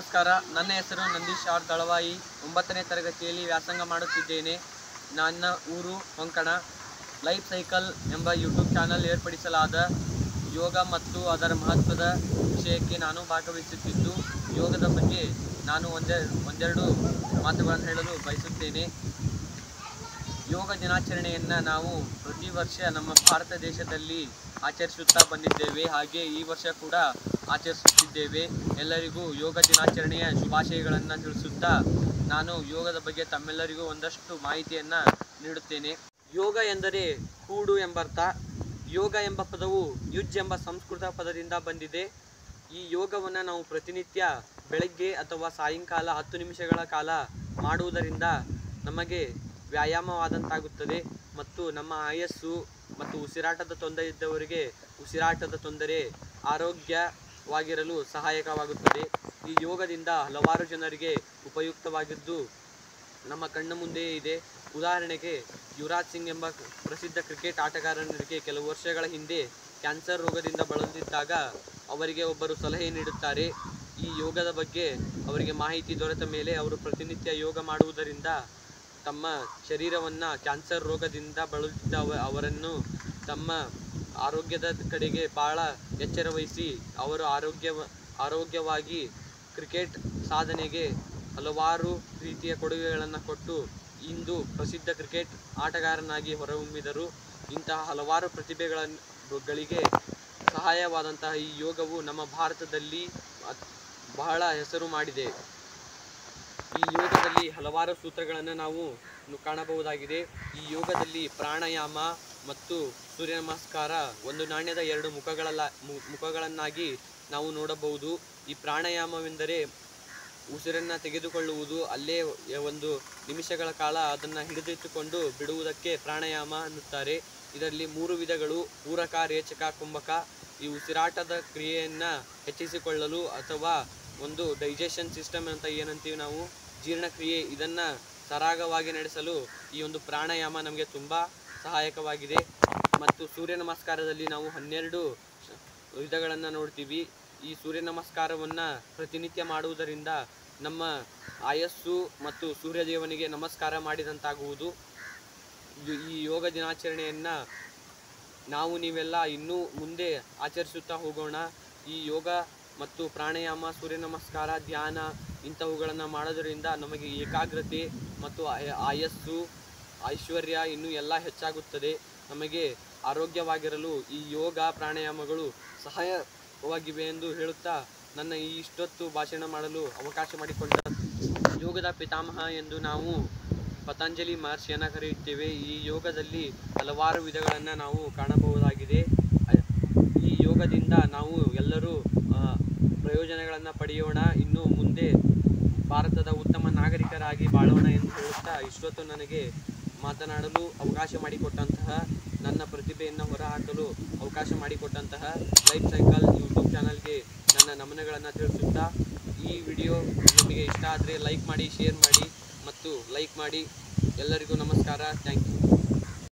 Satish R ದಳವಾಯಿ. ಒಂಬತ್ತನೇ ತರಗತಿಯಲ್ಲಿ ವ್ಯಾಸಂಗ ಮಾಡುತ್ತಿದ್ದೇನೆ. ನನ್ನ ಊರು ಕೊಂಕಣ. ಲೈಫ್ ಸೈಕಲ್ ಎಂಬ ಯೂಟ್ಯೂಬ್ ಚಾನಲ್ ಏರ್ಪಡಿಸಲಾದ ಯೋಗ ಮತ್ತು ಅದರ ಮಹತ್ವದ ವಿಷಯಕ್ಕೆ ನಾನು ಭಾಗವಹಿಸುತ್ತಿದ್ದು, ಯೋಗದ ಬಗ್ಗೆ ನಾನು ಒಂದೆ, ಒಂದೆರಡು ಮಾತುಗಳನ್ನು ಹೇಳಲು ಬಯಸುತ್ತೇನೆ. ಯೋಗ ದಿನಾಚರಣೆಯನ್ನು ನಾವು ಪ್ರತಿ ವರ್ಷ ನಮ್ಮ ಭಾರತ ದೇಶದಲ್ಲಿ ಆಚರಿಸುತ್ತಾ ಬಂದಿದ್ದೇವೆ. ಹಾಗೆ ಈ ವರ್ಷ ಕೂಡ ಆಚರಿಸುತ್ತಿದ್ದೇವೆ. ಎಲ್ಲರಿಗೂ ಯೋಗ ದಿನಾಚರಣೆಯ ಶುಭಾಶಯಗಳನ್ನು ತಿಳಿಸುತ್ತಾ ನಾನು ಯೋಗದ ಬಗ್ಗೆ ತಮ್ಮೆಲ್ಲರಿಗೂ ಒಂದಷ್ಟು ಮಾಹಿತಿಯನ್ನು ನೀಡುತ್ತೇನೆ. ಯೋಗ ಎಂದರೆ ಕೂಡು ಎಂಬರ್ಥ. ಯೋಗ ಎಂಬ ಪದವು ಯುಜ್ ಎಂಬ ಸಂಸ್ಕೃತ ಪದದಿಂದ ಬಂದಿದೆ. ಈ ಯೋಗವನ್ನು ನಾವು ಪ್ರತಿನಿತ್ಯ ಬೆಳಗ್ಗೆ ಅಥವಾ ಸಾಯಂಕಾಲ ಹತ್ತು ನಿಮಿಷಗಳ ಕಾಲ ಮಾಡುವುದರಿಂದ ನಮಗೆ ವ್ಯಾಯಾಮವಾದಂತಾಗುತ್ತದೆ ಮತ್ತು ನಮ್ಮ ಆಯಸ್ಸು ಮತ್ತು ಉಸಿರಾಟದ ತೊಂದರೆ ಇದ್ದವರಿಗೆ ಉಸಿರಾಟದ ತೊಂದರೆ ಆರೋಗ್ಯವಾಗಿರಲು ಸಹಾಯಕವಾಗುತ್ತದೆ. ಈ ಯೋಗದಿಂದ ಹಲವಾರು ಜನರಿಗೆ ಉಪಯುಕ್ತವಾಗಿದ್ದು ನಮ್ಮ ಕಣ್ಣ ಮುಂದೆಯೇ ಇದೆ. ಉದಾಹರಣೆಗೆ ಯುವರಾಜ್ ಸಿಂಗ್ ಎಂಬ ಪ್ರಸಿದ್ಧ ಕ್ರಿಕೆಟ್ ಆಟಗಾರನಿಗೆ ಕೆಲವು ವರ್ಷಗಳ ಹಿಂದೆ ಕ್ಯಾನ್ಸರ್ ರೋಗದಿಂದ ಬಳಲುತ್ತಿದ್ದಾಗ ಅವರಿಗೆ ಒಬ್ಬರು ಸಲಹೆ ನೀಡುತ್ತಾರೆ. ಈ ಯೋಗದ ಬಗ್ಗೆ ಅವರಿಗೆ ಮಾಹಿತಿ ದೊರೆತ ಮೇಲೆ ಅವರು ಪ್ರತಿನಿತ್ಯ ಯೋಗ ಮಾಡುವುದರಿಂದ ತಮ್ಮ ಶರೀರವನ್ನು ಕ್ಯಾನ್ಸರ್ ರೋಗದಿಂದ ಬಳಲುತ್ತಿದ್ದ ಅವರನ್ನು ತಮ್ಮ ಆರೋಗ್ಯದ ಕಡೆಗೆ ಭಾಳ ಎಚ್ಚರ ವಹಿಸಿ ಅವರು ಆರೋಗ್ಯ, ಆರೋಗ್ಯವಾಗಿ ಕ್ರಿಕೆಟ್ ಸಾಧನೆಗೆ ಹಲವಾರು ರೀತಿಯ ಕೊಡುಗೆಗಳನ್ನು ಕೊಟ್ಟು ಇಂದು ಪ್ರಸಿದ್ಧ ಕ್ರಿಕೆಟ್ ಆಟಗಾರನಾಗಿ ಹೊರಹೊಮ್ಮಿದರು. ಇಂತಹ ಹಲವಾರು ಪ್ರತಿಭೆಗಳನ್ನುಗಳಿಗೆ ಸಹಾಯವಾದಂತಹ ಈ ಯೋಗವು ನಮ್ಮ ಭಾರತದಲ್ಲಿ ಬಹಳ ಹೆಸರು ಮಾಡಿದೆ. ಈ ಯೋಗದಲ್ಲಿ ಹಲವಾರು ಸೂತ್ರಗಳನ್ನು ನಾವು ಕಾಣಬಹುದಾಗಿದೆ. ಈ ಯೋಗದಲ್ಲಿ ಪ್ರಾಣಾಯಾಮ ಮತ್ತು ಸೂರ್ಯ ನಮಸ್ಕಾರ ಒಂದು ನಾಣ್ಯದ ಎರಡು ಮುಖಗಳಲ್ಲ ಮುಖಗಳನ್ನಾಗಿ ನಾವು ನೋಡಬಹುದು. ಈ ಪ್ರಾಣಾಯಾಮವೆಂದರೆ ಉಸಿರನ್ನು ತೆಗೆದುಕೊಳ್ಳುವುದು, ಅಲ್ಲೇ ಒಂದು ನಿಮಿಷಗಳ ಕಾಲ ಅದನ್ನು ಹಿಡಿದಿಟ್ಟುಕೊಂಡು ಬಿಡುವುದಕ್ಕೆ ಪ್ರಾಣಾಯಾಮ ಅನ್ನುತ್ತಾರೆ. ಇದರಲ್ಲಿ ಮೂರು ವಿಧಗಳು, ಪೂರಕ, ರೇಚಕ, ಕುಂಭಕ. ಈ ಉಸಿರಾಟದ ಕ್ರಿಯೆಯನ್ನು ಹೆಚ್ಚಿಸಿಕೊಳ್ಳಲು ಅಥವಾ ಒಂದು ಡೈಜೆಷನ್ ಸಿಸ್ಟಮ್ ಅಂತ ಏನಂತೀವಿ ನಾವು, ಜೀರ್ಣಕ್ರಿಯೆ ಇದನ್ನು ಸರಾಗವಾಗಿ ನಡೆಸಲು ಈ ಒಂದು ಪ್ರಾಣಾಯಾಮ ನಮಗೆ ತುಂಬ ಸಹಾಯಕವಾಗಿದೆ. ಮತ್ತು ಸೂರ್ಯ ನಮಸ್ಕಾರದಲ್ಲಿ ನಾವು ಹನ್ನೆರಡು ವಿಧಗಳನ್ನು ನೋಡ್ತೀವಿ. ಈ ಸೂರ್ಯ ನಮಸ್ಕಾರವನ್ನು ಪ್ರತಿನಿತ್ಯ ಮಾಡುವುದರಿಂದ ನಮ್ಮ ಆಯಸ್ಸು ಮತ್ತು ಸೂರ್ಯದೇವನಿಗೆ ನಮಸ್ಕಾರ ಮಾಡಿದಂತಾಗುವುದು. ಈ ಯೋಗ ದಿನಾಚರಣೆಯನ್ನು ನಾವು ನೀವೆಲ್ಲ ಇನ್ನೂ ಮುಂದೆ ಆಚರಿಸುತ್ತಾ ಹೋಗೋಣ. ಈ ಯೋಗ ಮತ್ತು ಪ್ರಾಣಾಯಾಮ, ಸೂರ್ಯ ನಮಸ್ಕಾರ, ಧ್ಯಾನ ಇಂಥವುಗಳನ್ನು ಮಾಡೋದರಿಂದ ನಮಗೆ ಏಕಾಗ್ರತೆ ಮತ್ತು ಆಯ- ಆಯಸ್ಸು ಐಶ್ವರ್ಯ ಇನ್ನೂ ಎಲ್ಲ ಹೆಚ್ಚಾಗುತ್ತದೆ. ನಮಗೆ ಆರೋಗ್ಯವಾಗಿರಲು ಈ ಯೋಗ ಪ್ರಾಣಾಯಾಮಗಳು ಸಹಾಯವಾಗಿವೆ ಎಂದು ಹೇಳುತ್ತಾ ನನ್ನ ಈ ಇಷ್ಟೊತ್ತು ಭಾಷಣ ಮಾಡಲು ಅವಕಾಶ ಮಾಡಿಕೊಂಡ ಯೋಗದ ಪಿತಾಮಹ ಎಂದು ನಾವು ಪತಂಜಲಿ ಮಹರ್ಷಿಯನ್ನು ಕರೆಯುತ್ತೇವೆ. ಈ ಯೋಗದಲ್ಲಿ ಹಲವಾರು ವಿಧಗಳನ್ನು ನಾವು ಕಾಣಬಹುದಾಗಿದೆ. ಈ ಯೋಗದಿಂದ ನಾವು ಎಲ್ಲರೂ ಪ್ರಯೋಜನಗಳನ್ನು ಪಡೆಯೋಣ. ಇನ್ನು ಮುಂದೆ ಭಾರತದ ಉತ್ತಮ ನಾಗರಿಕರಾಗಿ ಬಾಳೋಣ ಎಂದು ಹೇಳುತ್ತಾ ಇಷ್ಟೊತ್ತು ನನಗೆ ಮಾತನಾಡಲು ಅವಕಾಶ ಮಾಡಿಕೊಟ್ಟಂತಹ ನನ್ನ ಪ್ರತಿಭೆಯನ್ನು ಹೊರಹಾಕಲು ಅವಕಾಶ ಮಾಡಿಕೊಟ್ಟಂತಹ ಲೈಫ್ ಸೈಕಲ್ ಯೂಟ್ಯೂಬ್ ಚಾನಲ್ಗೆ ನನ್ನ ನಮನಗಳನ್ನು ತಿಳಿಸುತ್ತಾ ಈ ವಿಡಿಯೋ ನಿಮಗೆ ಇಷ್ಟ ಆದರೆ ಲೈಕ್ ಮಾಡಿ, ಶೇರ್ ಮಾಡಿ ಮತ್ತು ಲೈಕ್ ಮಾಡಿ ಎಲ್ಲರಿಗೂ ನಮಸ್ಕಾರ. Thank you.